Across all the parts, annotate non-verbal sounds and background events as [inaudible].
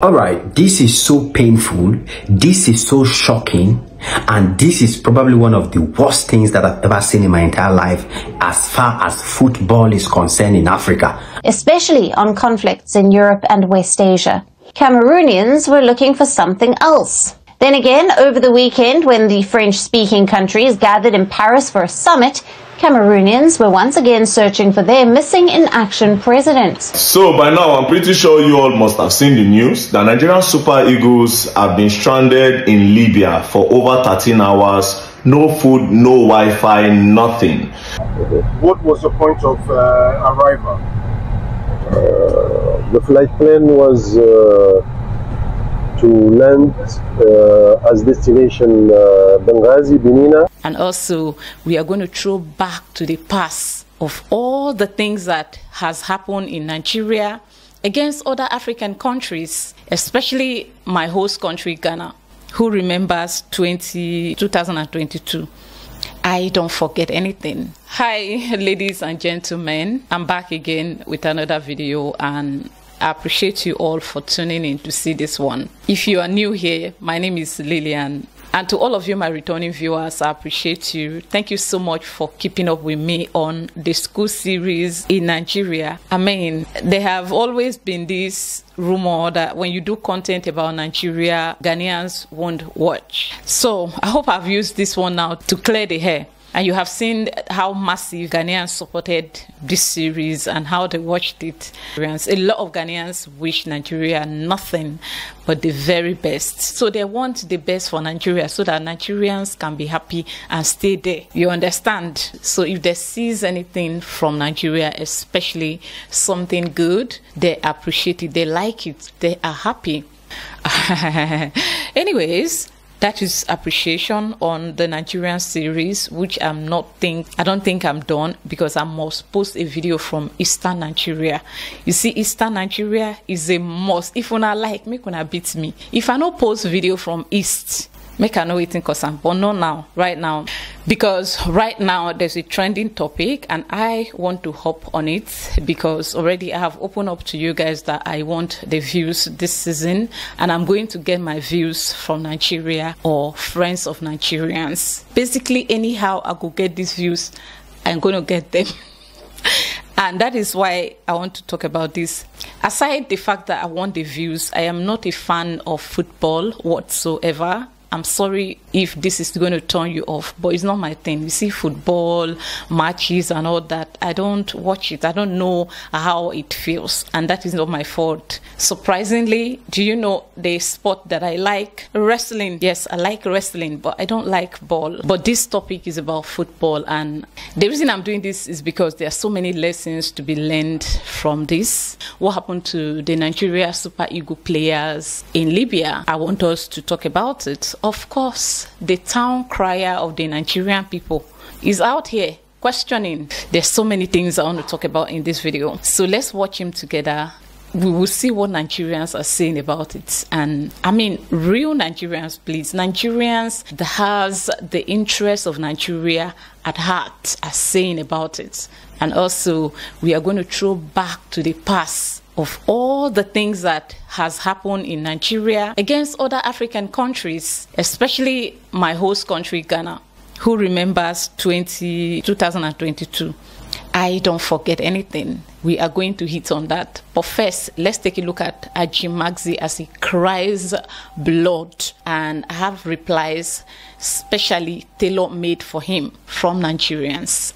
Alright, this is so painful, this is so shocking, and this is probably one of the worst things that I've ever seen in my entire life as far as football is concerned in Africa. Especially on conflicts in Europe and West Asia. Cameroonians were looking for something else. Then again, over the weekend, when the French speaking countries gathered in Paris for a summit, Cameroonians were once again searching for their missing in action president. So by now, I'm pretty sure you all must have seen the news. The Nigerian Super Eagles have been stranded in Libya for over 13 hours. No food, no Wi-Fi, nothing. What was the point of uh, arrival? Uh, the flight plan was uh, to land uh, as destination uh, Benghazi, Benina. And also, we are going to throw back to the past of all the things that has happened in Nigeria against other African countries, especially my host country, Ghana, who remembers 20, 2022. I don't forget anything. Hi, [laughs] ladies and gentlemen. I'm back again with another video and I appreciate you all for tuning in to see this one. If you are new here, my name is Lillian. And to all of you, my returning viewers, I appreciate you. Thank you so much for keeping up with me on the school series in Nigeria. I mean, there have always been this rumor that when you do content about Nigeria, Ghanaians won't watch. So I hope I've used this one now to clear the hair. And you have seen how massive Ghanaians supported this series and how they watched it. A lot of Ghanaians wish Nigeria nothing but the very best. So they want the best for Nigeria so that Nigerians can be happy and stay there. You understand? So if they seize anything from Nigeria, especially something good, they appreciate it, they like it, they are happy. [laughs] Anyways, that is appreciation on the Nigerian series, which I'm not think I don't think I'm done because I must post a video from Eastern Nigeria. You see, Eastern Nigeria is a must. If una like, make una beat me. If I no post video from East, make I know wetin cause I'm but not now right now because right now there's a trending topic and I want to hop on it because already I have opened up to you guys that I want the views this season and I'm going to get my views from Nigeria or friends of Nigerians basically anyhow I could get these views I'm going to get them [laughs] and that is why I want to talk about this. Aside the fact that I want the views, I am not a fan of football whatsoever. I'm sorry if this is going to turn you off, but it's not my thing. You see, football matches and all that, I don't watch it. I don't know how it feels, and that is not my fault. Surprisingly, do you know the sport that I like? Wrestling. Yes, I like wrestling, but I don't like ball. But this topic is about football, and the reason I'm doing this is because there are so many lessons to be learned from this. What happened to the Nigeria Super Eagle players in Libya? I want us to talk about it of course, the town crier of the Nigerian people is out here questioning. There's so many things I want to talk about in this video. So let's watch him together. We will see what Nigerians are saying about it. And I mean, real Nigerians, please. Nigerians that has the interests of Nigeria at heart are saying about it. And also, we are going to throw back to the past of all the things that has happened in Nigeria against other African countries, especially my host country, Ghana, who remembers 20, 2022. I don't forget anything. We are going to hit on that. But first, let's take a look at Aji Maxi as he cries blood. And have replies specially tailor made for him from Nigerians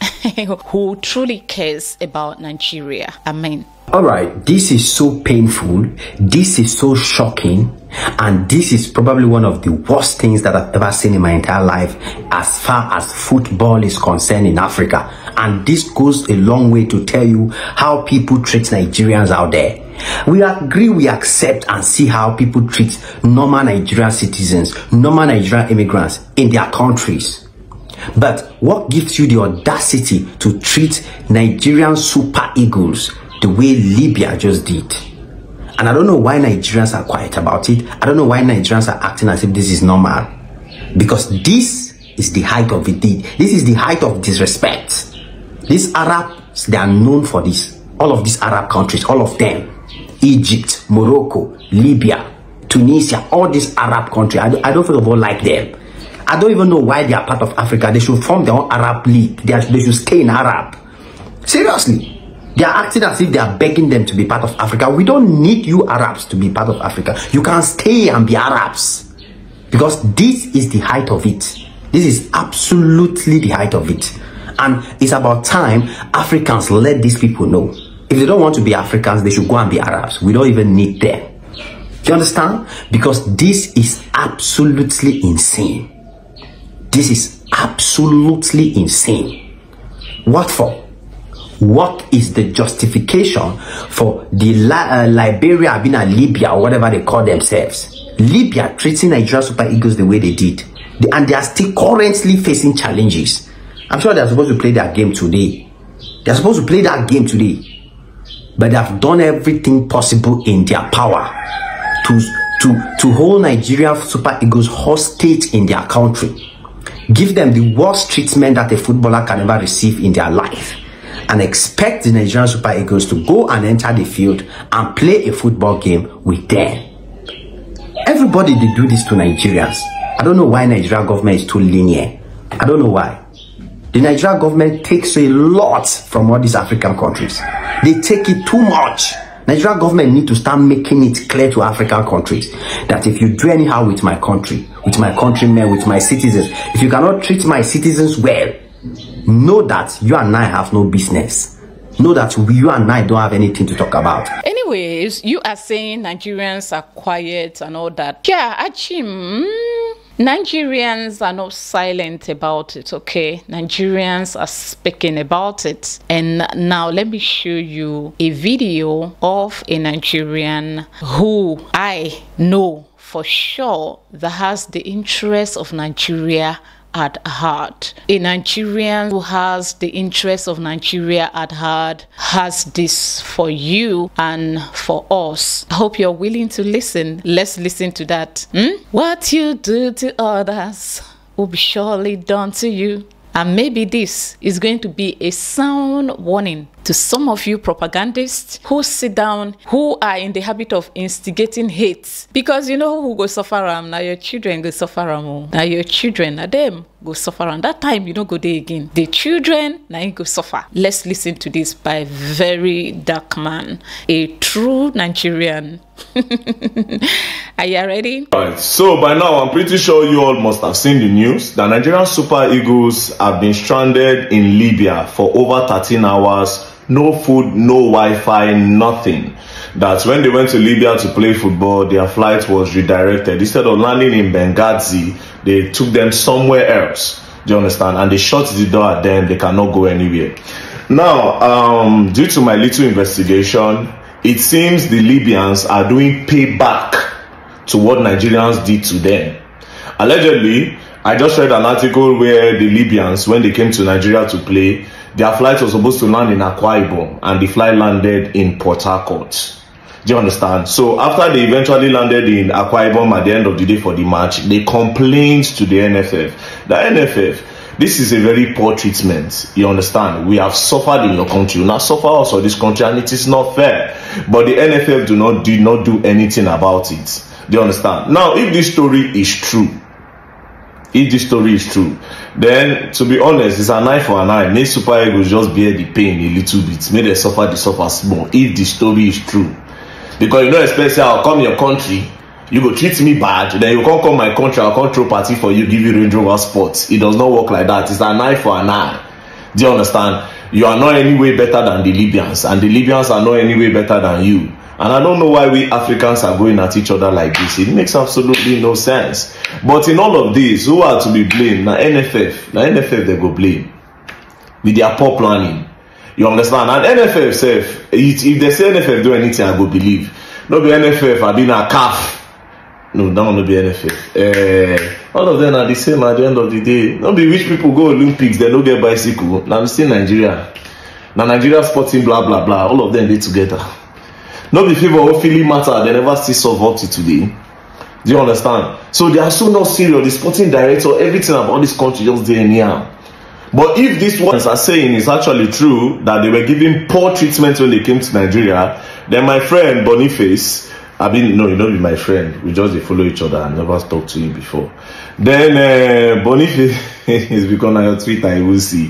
[laughs] who truly cares about Nigeria. Amen. Alright, this is so painful, this is so shocking, and this is probably one of the worst things that I've ever seen in my entire life as far as football is concerned in Africa. And this goes a long way to tell you how people treat Nigerians out there. We agree, we accept and see how people treat normal Nigerian citizens, normal Nigerian immigrants in their countries. But what gives you the audacity to treat Nigerian super eagles the way Libya just did. And I don't know why Nigerians are quiet about it. I don't know why Nigerians are acting as if this is normal. Because this is the height of it. This is the height of disrespect. These Arabs, they are known for this. All of these Arab countries, all of them. Egypt, Morocco, Libya, Tunisia, all these Arab countries. I don't, I don't of all like them. I don't even know why they are part of Africa. They should form their own Arab league. They, are, they should stay in Arab. Seriously. They are acting as if they are begging them to be part of Africa. We don't need you Arabs to be part of Africa. You can stay and be Arabs. Because this is the height of it. This is absolutely the height of it. And it's about time Africans let these people know. If they don't want to be Africans, they should go and be Arabs. We don't even need them. Do you understand? Because this is absolutely insane. This is absolutely insane. What for? What is the justification for the uh, Liberia being a Libya or whatever they call themselves? Libya treating Nigeria Super Eagles the way they did. and they are still currently facing challenges. I'm sure they're supposed to play their game today. They're supposed to play that game today. But they have done everything possible in their power to, to, to hold Nigeria Super Eagles hostage in their country. Give them the worst treatment that a footballer can ever receive in their life. And expect the Nigerian Super Eagles to go and enter the field and play a football game with them. Everybody they do this to Nigerians. I don't know why Nigerian government is too lenient. I don't know why. The Nigerian government takes a lot from all these African countries. They take it too much. Nigerian government need to start making it clear to African countries that if you do anyhow with my country, with my countrymen, with my citizens, if you cannot treat my citizens well, know that you and I have no business. Know that we, you and I don't have anything to talk about. Anyways, you are saying Nigerians are quiet and all that. Yeah, actually, Mm, Nigerians are not silent about it, okay? Nigerians are speaking about it. And now let me show you a video of a Nigerian who I know for sure that has the interest of Nigeria at heart. A Nigerian who has the interests of Nigeria at heart has this for you and for us. I hope you're willing to listen. Let's listen to that. Hmm? What you do to others will be surely done to you. And maybe this is going to be a sound warning to some of you propagandists who sit down, who are in the habit of instigating hate. Because you know who go suffer am, now your children go suffer am. Oh. Now your children, now them go suffer am. That time you don't go there again. The children, now you go suffer. Let's listen to this by very dark man, a true Nigerian. [laughs] Are you ready? Right. So by now, I'm pretty sure you all must have seen the news. The Nigerian Super Eagles have been stranded in Libya for over 13 hours no food, no Wi-Fi, nothing. That when they went to Libya to play football, their flight was redirected. Instead of landing in Benghazi, they took them somewhere else. Do you understand? And they shut the door at them. They cannot go anywhere. Now, um, due to my little investigation, it seems the Libyans are doing payback to what Nigerians did to them. Allegedly, I just read an article where the Libyans, when they came to Nigeria to play, their flight was supposed to land in Akwa Ibom and the flight landed in Port Harcourt. Do you understand? So after they eventually landed in Akwa Ibom at the end of the day for the match, they complained to the NFF. The NFF, this is a very poor treatment. You understand? We have suffered in your country. You now suffer also this country and it is not fair. But the NFF do not did not do anything about it. Do you understand? Now if this story is true, if this story is true then to be honest it's an eye for an eye. Make super eagles just bear the pain a little bit. Make dem suffer the suffer small if the story is true. Because you no expect say i come your country you go treat me bad then you come come my country i come throw party for you give you range rover sports. It does not work like that. It's an eye for an eye. Do you understand? You are not any way better than the libyans and the libyans are not any way better than you and I don't know why we Africans are going at each other like this. It makes absolutely no sense. But in all of this, who are to be blamed? Now NFF. Now NFF they go blame. With their poor planning. You understand? And NFF self, if they say NFF do anything, I go believe. No be NFF, I been a calf. No, that one be NFF. Uh, all of them are the same at the end of the day. No be rich people go Olympics, they don't get bicycle. Now still Nigeria. Now Nigeria sporting blah blah blah. All of them they together. No be favour or feeling matter they never still solve up to today do you understand so they are so not serious the sporting director everything about this country just dey anyhow but if this ones are saying is actually true that they were giving poor treatment when they came to nigeria then my friend boniface I mean, no, you know, be my friend. We just dey follow each other. I never talked to you before. Then uh, Boniface [laughs] is become on your Twitter. You will see.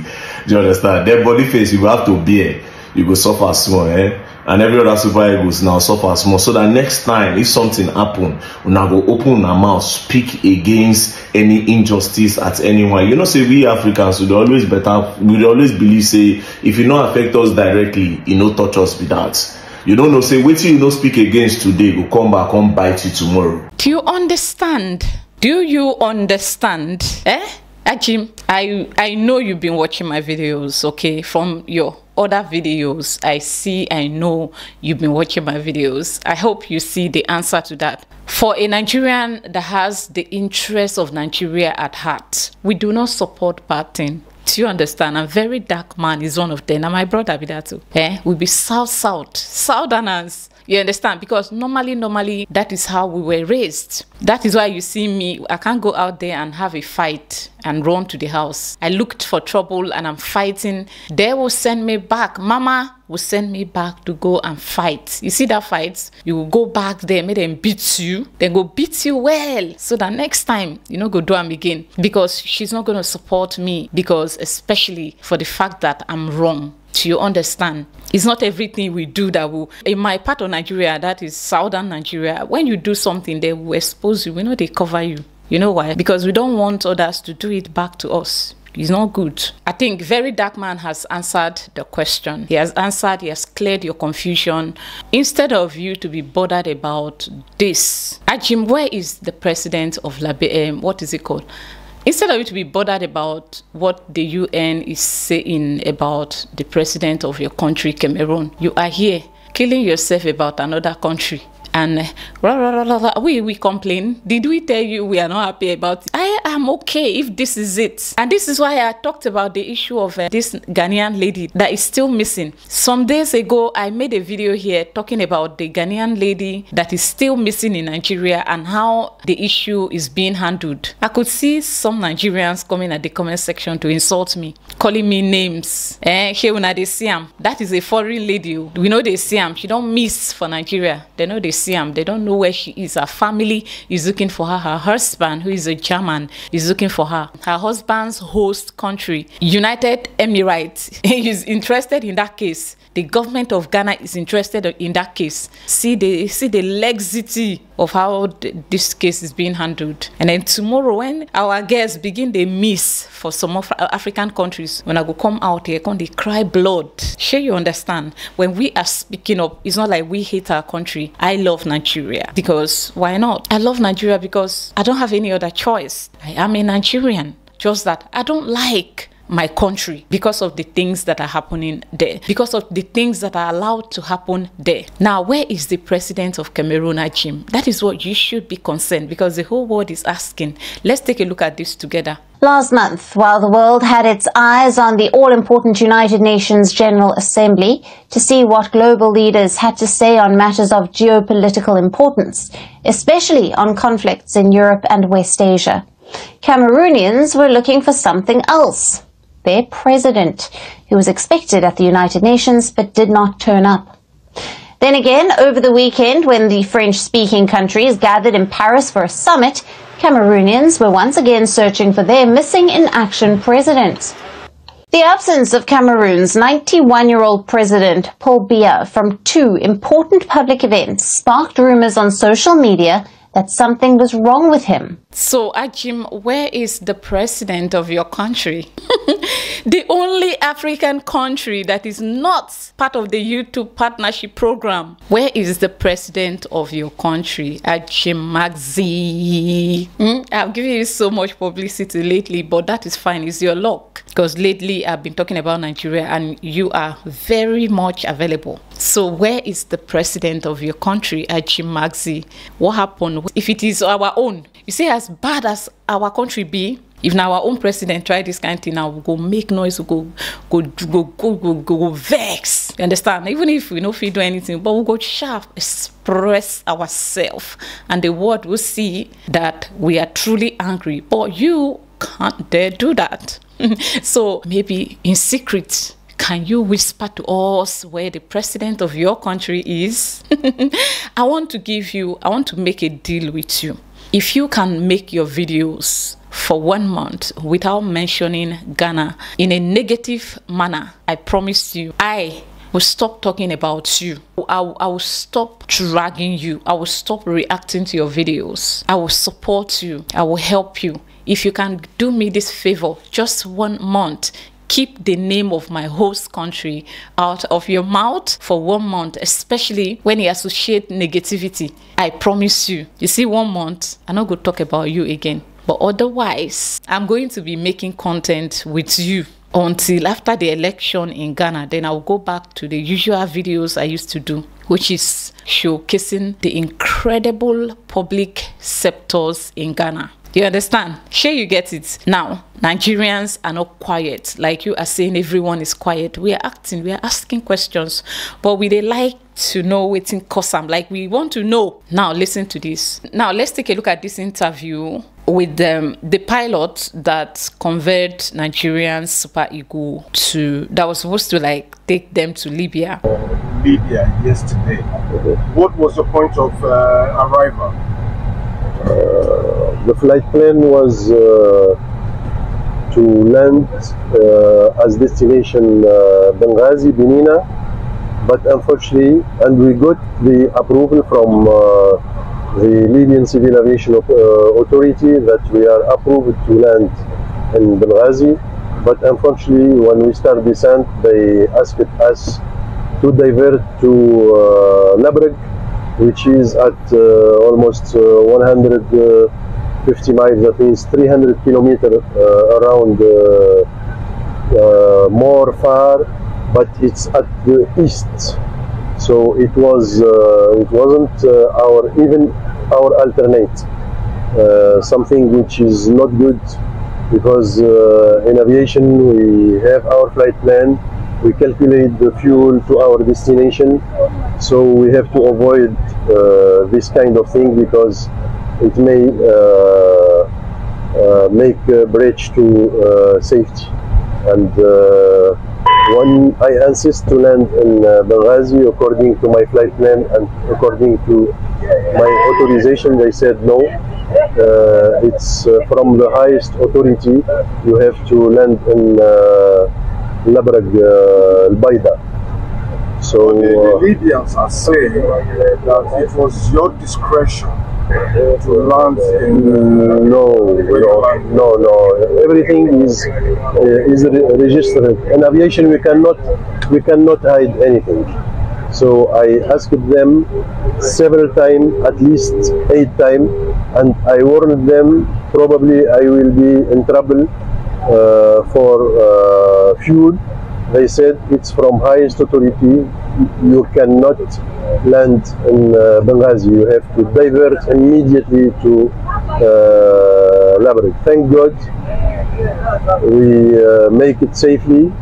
Do you understand? Then Boniface, you go have to bear. You go suffer small, eh? And every other super egos now suffer small. So that next time, if something happen, una go open una mouth, speak against any injustice at anyone. You know, say we Africans, we dey always better. We dey always believe say if you no affect us directly, e no touch us be that. You don't know, say wetin you no speak against today go come back, come bite you tomorrow. Do you understand? Do you understand? Eh? Ajim, I I know you've been watching my videos, okay? From your other videos, I see, I know you've been watching my videos. I hope you see the answer to that. For a Nigerian that has the interest of Nigeria at heart, we do not support bad thing. Do you understand? A very dark man is one of them. And my brother be that too. Eh? We be south south, southerners. You understand? Because normally, normally, that is how we were raised. That is why you see me, I can't go out there and have a fight and run to the house. I looked for trouble and I'm fighting. They will send me back. Mama will send me back to go and fight. You see that fight? You will go back there, make them beat you, then go beat you well. So that next time, you know, go do them again. Because she's not going to support me. Because especially for the fact that I'm wrong. You understand? It's not everything we do that will. In my part of Nigeria, that is southern Nigeria, when you do something, they will expose you. We know they cover you. You know why? Because we don't want others to do it back to us. It's not good. I think Very Dark Man has answered the question. He has answered, he has cleared your confusion. Instead of you to be bothered about this, Ajim, where is the president of Labe? Um, what is it called? Instead of you to be bothered about what the UN is saying about the president of your country, Cameroon, you are here killing yourself about another country. And rah, rah, rah, rah, we we complain. Did we tell you we are not happy about it? I am okay if this is it. And this is why I talked about the issue of uh, this Ghanaian lady that is still missing. Some days ago, I made a video here talking about the Ghanaian lady that is still missing in Nigeria and how the issue is being handled. I could see some Nigerians coming at the comment section to insult me, calling me names. Eh, here when they see am, that is a foreign lady. We know they see am. She don't miss for Nigeria. They know they They don't know where she is. Her family is looking for her. Her husband, who is a German, is looking for her. Her husband's host country, United Emirates, [laughs] is interested in that case. The government of Ghana is interested in that case. See the see the laxity of how th- this case is being handled. And then tomorrow, when our guests begin they miss for some of African countries, when I go come out here, come they cry blood. Sure, you understand? When we are speaking up, it's not like we hate our country. I love Nigeria because why not? I love Nigeria because I don't have any other choice. I am a Nigerian. Just that I don't like my country because of the things that are happening there, because of the things that are allowed to happen there. Now, where is the president of Cameroon, Ajim? That is what you should be concerned because the whole world is asking. Let's take a look at this together. Last month, while the world had its eyes on the all-important United Nations General Assembly to see what global leaders had to say on matters of geopolitical importance, especially on conflicts in Europe and West Asia, Cameroonians were looking for something else. Their president, who was expected at the United Nations but did not turn up. Then again, over the weekend, when the French-speaking countries gathered in Paris for a summit, Cameroonians were once again searching for their missing in action president. The absence of Cameroon's 91-year-old president, Paul Biya, from two important public events sparked rumors on social media that something was wrong with him. So, Ajim, where is the president of your country? [laughs] the only African country that is not part of the YouTube partnership program. Where is the president of your country, Ajim Magzi? Hmm? I've given you so much publicity lately, but that is fine. It's your luck. Because lately I've been talking about Nigeria and you are very much available. So, where is the president of your country, Ajim Magzi? What happened? If it is our own, you see, as bad as our country be, if now our own president try this kind of thing now, we go make noise, we go go go go go go, go vex. You understand? Even if we no fit do anything, but we go sharp, express ourselves, and the world will see that we are truly angry. But you can't dare do that. [laughs] so maybe in secret can you whisper to us where the president of your country is? [laughs] I want to give you, I want to make a deal with you. If you can make your videos for one month without mentioning Ghana in a negative manner, I promise you, I will stop talking about you. I I will stop dragging you. I will stop reacting to your videos. I will support you. I will help you. If you can do me this favor, just one month, keep the name of my host country out of your mouth for one month, especially when you associate negativity. I promise you. You see, one month, I'm not going to talk about you again. But otherwise, I'm going to be making content with you until after the election in Ghana. Then I'll go back to the usual videos I used to do, which is showcasing the incredible public sectors in Ghana. You understand? Sure, you get it. Now, Nigerians are not quiet. Like you are saying, everyone is quiet. We are acting, we are asking questions, but we they like to know what's in cause Like we want to know. Now, listen to this. Now, let's take a look at this interview with them, the pilot that conveyed Nigerian Super Eagle to that was supposed to like take them to Libya. Libya yesterday. What was the point of uh, arrival? Uh, the flight plan was uh, to land uh, as destination uh, Benghazi, Benina, but unfortunately, and we got the approval from the Libyan Civil Aviation Authority that we are approved to land in Benghazi, but unfortunately, when we start descent, they asked us to divert to uh, Nabreg which is at uh, almost uh, 150 miles, that means 300 kilometers uh, around more far, but it's at the east. So it was, it wasn't our even our alternate, something which is not good because uh, in aviation we have our flight plan we calculate the fuel to our destination so we have to avoid uh, this kind of thing because it may uh, uh, make a breach to uh, safety. And uh, when I insist to land in uh, Benghazi according to my flight plan and according to my authorization. They said no. It's from the highest authority you have to land in Labrag al-Baida. So the, the uh, Libyans are saying that it was your discretion to land in uh, no, no, no. Everything is uh, is re registered. In aviation, we cannot we cannot hide anything. So I asked them several times, at least eight times, and I warned them probably I will be in trouble uh, for uh, fuel. They said it's from highest authority. You cannot land in uh, Benghazi. You have to divert immediately to uh. Thank God we uh, make it safely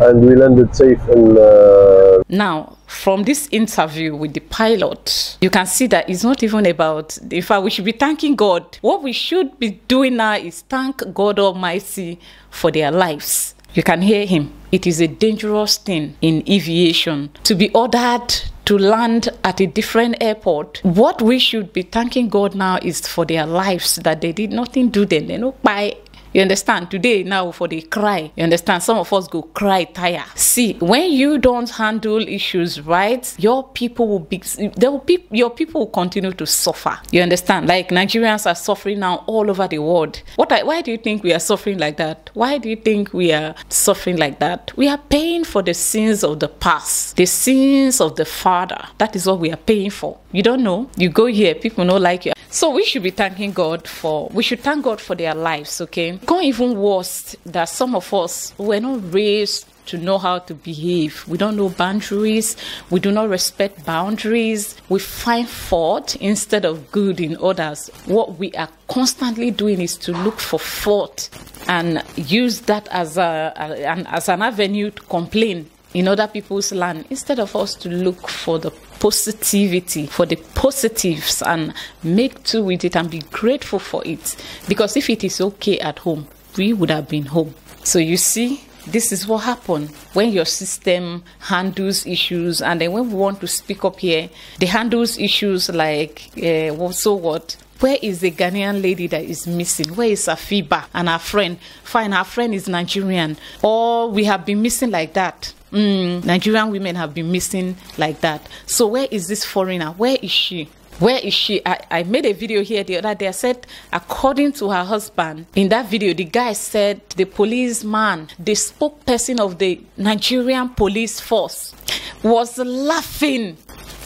and we landed safe in. Uh, now, from this interview with the pilot, you can see that it's not even about, in fact, we should be thanking God. What we should be doing now is thank God Almighty for their lives. You can hear him. It is a dangerous thing in aviation to be ordered to land at a different airport. What we should be thanking God now is for their lives that they did nothing to them. They no buy you understand? Today, now for the cry, you understand? Some of us go cry, tire. See, when you don't handle issues right, your people will be, there will be, your people will continue to suffer. You understand? Like Nigerians are suffering now all over the world. What? why do you think we are suffering like that? Why do you think we are suffering like that? We are paying for the sins of the past, the sins of the father. That is what we are paying for. You don't know. You go here, people don't like you. So we should be thanking God for, we should thank God for their lives, okay? Gone even worse that some of us were not raised to know how to behave. We don't know boundaries. We do not respect boundaries. We find fault instead of good in others. What we are constantly doing is to look for fault and use that as a, a an, as an avenue to complain in other people's land instead of us to look for the positivity, for the positives, and make to with it and be grateful for it. Because if it is okay at home, we would have been home. So you see, this is what happened when your system handles issues and then when we want to speak up here they handles issues like uh, so what where is the Ghanaian lady that is missing? Where is Afiba and her friend? Fine, her friend is Nigerian. Or we have been missing like that. Mm, Nigerian women have been missing like that. So where is this foreigner? Where is she? Where is she? I, I made a video here the other day. I said, according to her husband, in that video, the guy said the policeman, the spokesperson of the Nigerian police force, was laughing.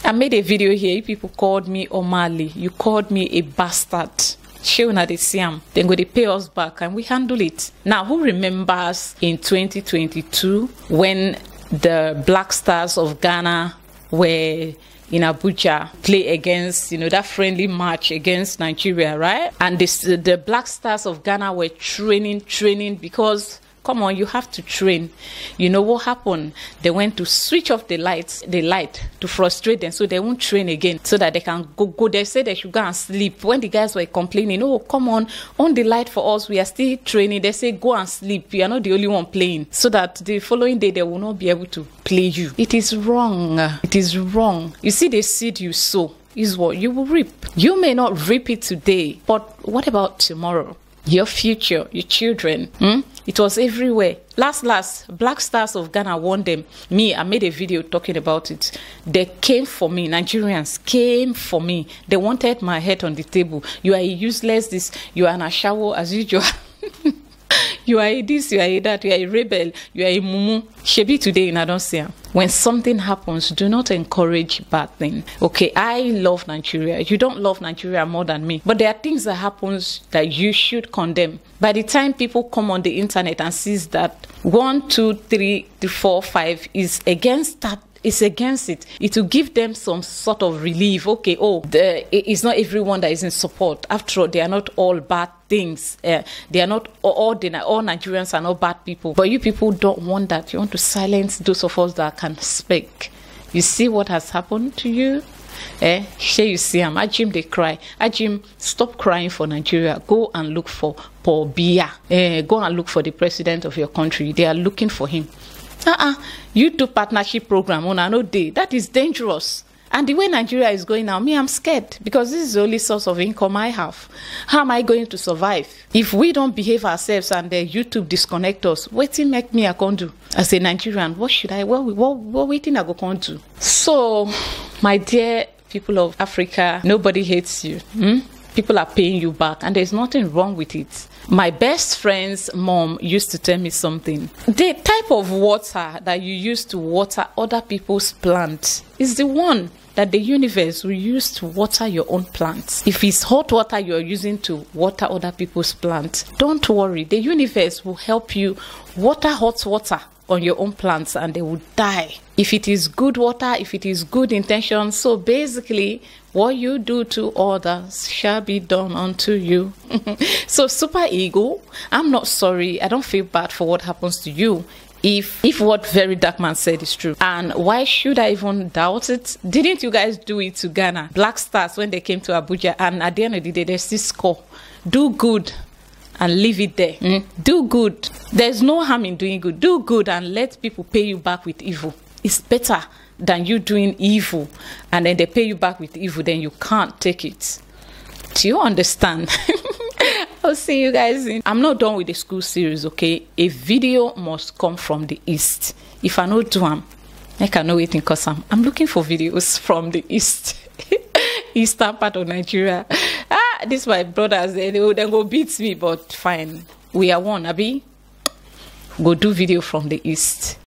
I made a video here. People called me O'Malley. You called me a bastard. Sheuna the Siam. Then go they pay us back and we handle it. Now, who remembers in 2022 when the Black Stars of Ghana were in Abuja play against, you know, that friendly match against Nigeria, right? And this, the Black Stars of Ghana were training, training because come on you have to train. You know what happened? They went to switch off the lights the light to frustrate them so they won't train again so that they can go go. They say they should go and sleep. When the guys were complaining oh come on on the light for us we are still training they say go and sleep. You are not the only one playing. So that the following day they will not be able to play you. It is wrong. It is wrong. You see the seed you sow is what? You will reap. You may not reap it today but what about tomorrow? Your future, your children. Hmm? It was everywhere. Last, last, Black Stars of Ghana won them. Me, I made a video talking about it. They came for me. Nigerians came for me. They wanted my head on the table. You are useless. This. You are an ashawo as usual. [laughs] you are a this, you are a that, you are a rebel, you are a mumu. Shebi today in Adonsia. When something happens, do not encourage bad thing. Okay, I love Nigeria. You don't love Nigeria more than me. But there are things that happens that you should condemn. By the time people come on the internet and sees that one, two, three, four, five is against that is against it. It will give them some sort of relief. Okay, oh, the, it's not everyone that is in support. After all, they are not all bad things. Uh, they are not all, all, all Nigerians are not bad people. But you people don't want that. You want to silence those of us that can speak. You see what has happened to you? Eh, here you see him. Ajim they cry. Ajim, stop crying for Nigeria. Go and look for Paul Biya. Eh, go and look for the president of your country. They are looking for him. Uh-uh. You do partnership program on another day. That is dangerous. And the way Nigeria is going now, me, I'm scared because this is the only source of income I have. How am I going to survive? If we don't behave ourselves and the YouTube disconnect us, what you make me a can do? As a Nigerian, what should I, what, what, what waiting I go can do? So, my dear people of Africa, nobody hates you. Hmm? People are paying you back, and there's nothing wrong with it. My best friend's mom used to tell me something. The type of water that you use to water other people's plants is the one that the universe will use to water your own plants. If it's hot water you're using to water other people's plants, don't worry. The universe will help you water hot water on your own plants and they will die. If it is good water, if it is good intention, so basically what you do to others shall be done unto you. [laughs] so super eagle, I'm not sorry. I don't feel bad for what happens to you. If if what very dark man said is true. And why should I even doubt it? Didn't you guys do it to Ghana? Black Stars when they came to Abuja and at the end of the day there's this score. Do good and leave it there. Mm. Do good. There's no harm in doing good. Do good and let people pay you back with evil. It's better than you doing evil and then they pay you back with evil, then you can't take it. Do you understand? [laughs] I'll see you guys in. I'm not done with the school series, okay? A video must come from the east. If I know do them, I know it because I'm, I'm looking for videos [laughs] from the east. [laughs] eastern part of Nigeria. Ah, this my brothers, they, they, they go beat me, but fine. We are one, Abi. Go do video from the east.